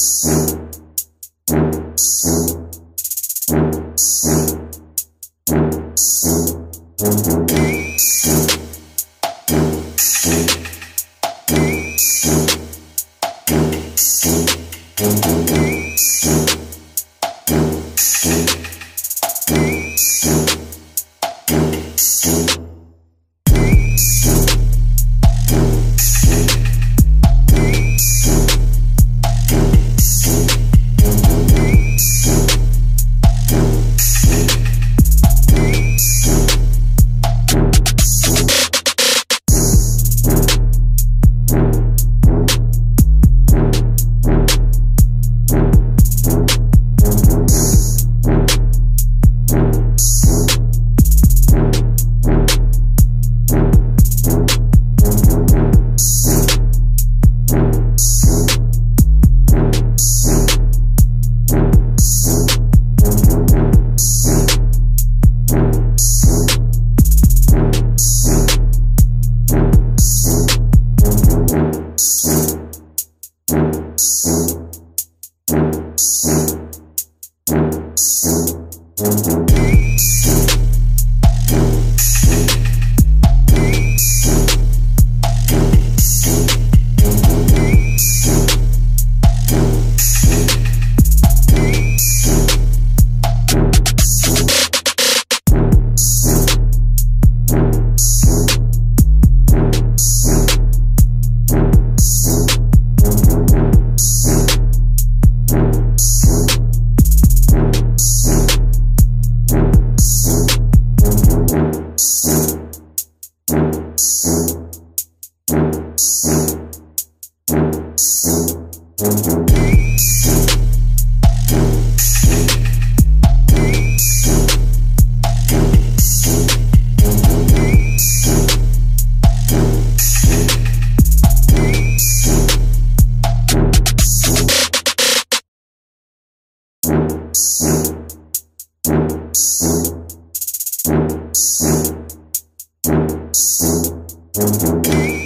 Música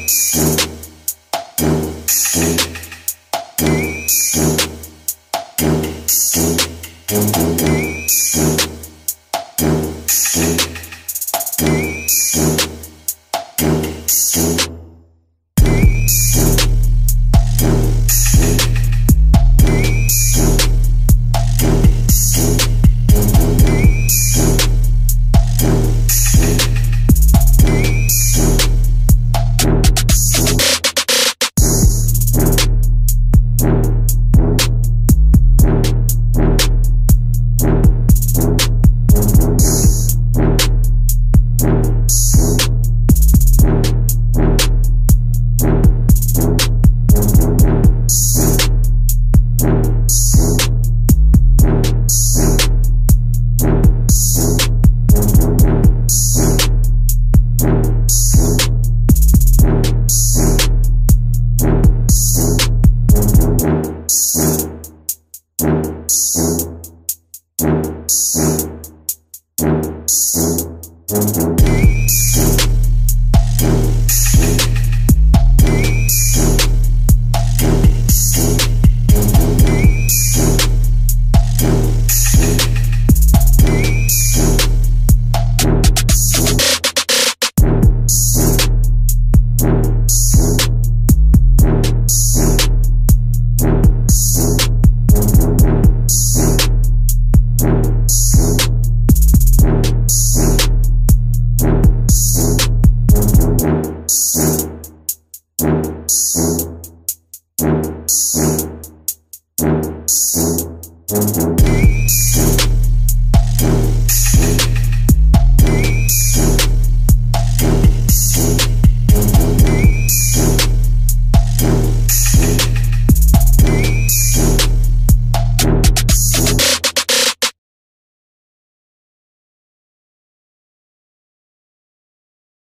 Yeah.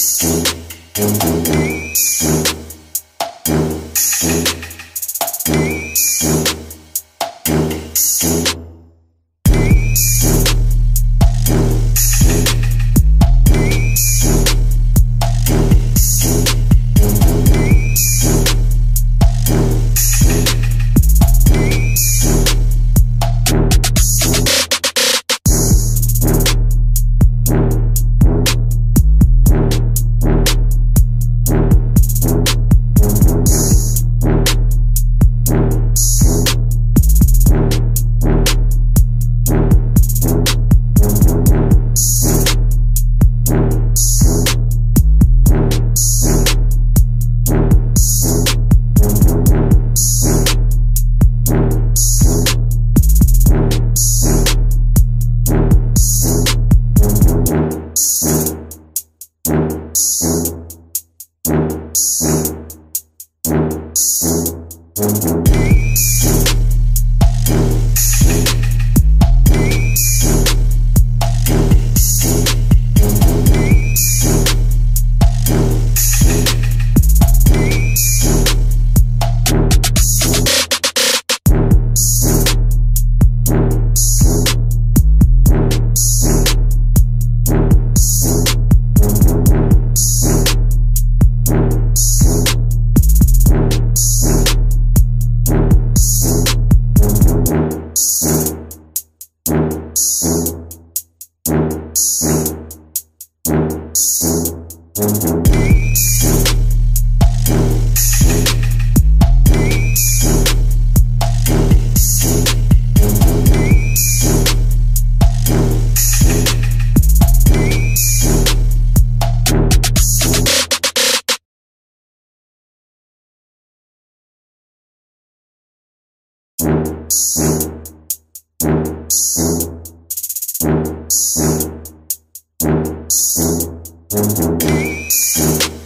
Thank you. Thank you.